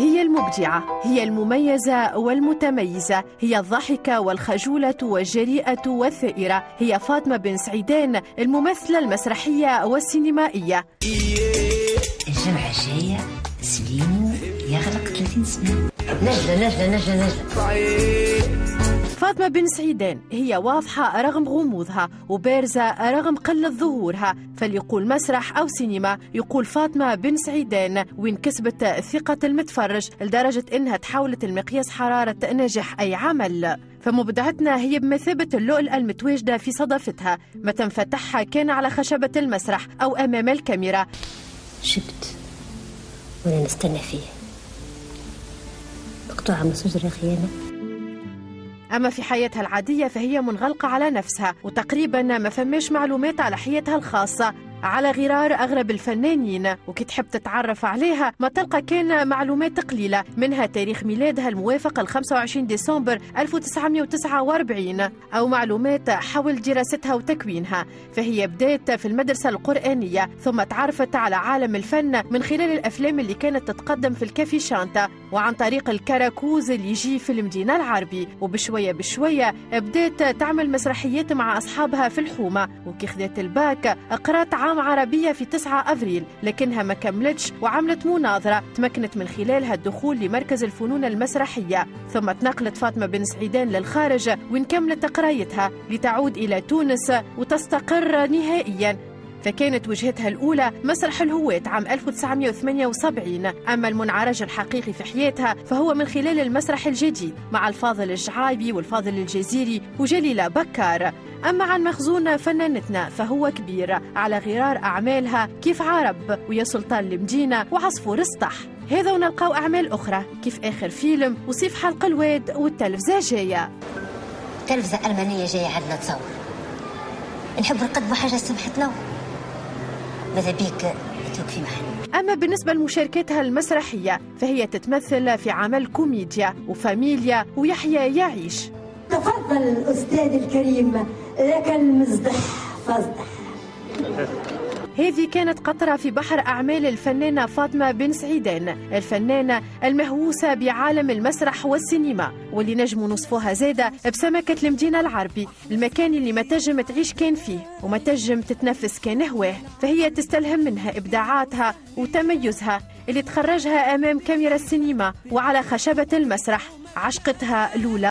هي المبدعة هي المميزة والمتميزة هي الضاحكة والخجولة والجريئة والثائرة هي فاطمة بن سعيدان الممثلة المسرحية والسينمائية. الجمعة الجاية سليمو يغلق 30 سنة. نجلة نجلة نجلة نجلة. فاطمة بن سعيدان هي واضحة رغم غموضها وبارزة رغم قلة ظهورها فليقول مسرح أو سينما يقول فاطمة بن سعيدان وين كسبت ثقة المتفرج لدرجة إنها تحولت المقياس حرارة نجاح أي عمل. فمبدعتنا هي بمثابة اللؤلؤة المتواجدة في صدفتها متى انفتحها كان على خشبة المسرح أو أمام الكاميرا. شبت. وأنا نستنى فيه. مقطوعة من سجر خيانة أما في حياتها العادية فهي منغلقة على نفسها وتقريبا ما فماش معلومات على حياتها الخاصة. على غرار أغلب الفنانين وكي تحب تتعرف عليها ما تلقى كان معلومات قليلة. منها تاريخ ميلادها الموافق ال 25 ديسمبر 1949 أو معلومات حول دراستها وتكوينها. فهي بدات في المدرسة القرآنية ثم تعرفت على عالم الفن من خلال الأفلام اللي كانت تتقدم في ال café chantant وعن طريق الكراكوز اللي يجي في المدينة العربي. وبشوية بشوية بدأت تعمل مسرحيات مع أصحابها في الحومة. وكي خذت الباك قرأت عام عربية في 9 أفريل لكنها ما كملتش وعملت مناظرة تمكنت من خلالها الدخول لمركز الفنون المسرحية. ثم تنقلت فاطمة بن سعيدان للخارج وين كملت قرايتها لتعود إلى تونس وتستقر نهائيا. فكانت وجهتها الأولى مسرح الهواة عام 1978 أما المنعرج الحقيقي في حياتها فهو من خلال المسرح الجديد مع الفاضل الجعايبي والفاضل الجزيري وجليلة بكار. أما عن مخزون فنانتنا فهو كبير على غرار أعمالها كيف عرب ويا سلطان المدينة وعصفور السطح هذا ونلقاو أعمال أخرى كيف آخر فيلم وصيف حلق الواد والتلفزة جاية. تلفزة ألمانية جاية عندنا تصور. نحب نقدموا حاجة سمحتنا؟ ماذا بيك؟ توقفي معنا. أما بالنسبة لمشاركتها المسرحية فهي تتمثل في عمل كوميديا وفاميليا ويحيى يعيش. تفضل أستاذ الكريم لك المزدح فازدح هذه كانت قطرة في بحر أعمال الفنانة فاطمة بن سعيدان الفنانة المهووسة بعالم المسرح والسينما واللي نجموا نصفوها زادة بسمكة المدينة العربي المكان اللي ما تجم تعيش كان فيه وما تجم تتنفس كان هواه فهي تستلهم منها إبداعاتها وتميزها اللي تخرجها أمام كاميرا السينما وعلى خشبة المسرح عشقتها لولا